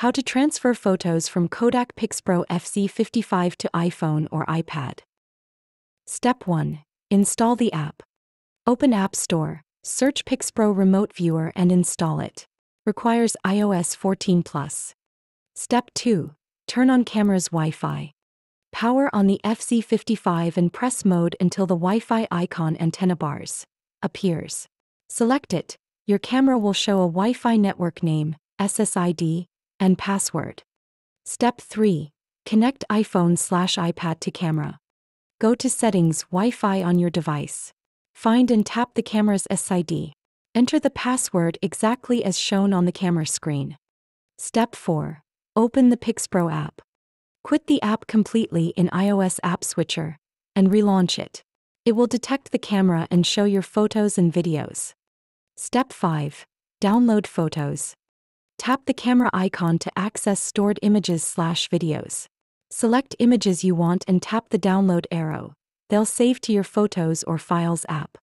How to transfer photos from Kodak PixPro FZ55 to iPhone or iPad. Step 1. Install the app. Open App Store, search PixPro Remote Viewer and install it. Requires iOS 14 Plus. Step 2. Turn on camera's Wi Fi. Power on the FZ55 and press mode until the Wi Fi icon antenna bars appears. Select it. Your camera will show a Wi Fi network name, SSID, and password. Step 3. Connect iPhone slash iPad to camera. Go to Settings Wi Fi on your device. Find and tap the camera's SID. Enter the password exactly as shown on the camera screen. Step 4. Open the PixPro app. Quit the app completely in iOS App Switcher and relaunch it. It will detect the camera and show your photos and videos. Step 5. Download photos. Tap the camera icon to access stored images slash videos. Select images you want and tap the download arrow. They'll save to your Photos or Files app.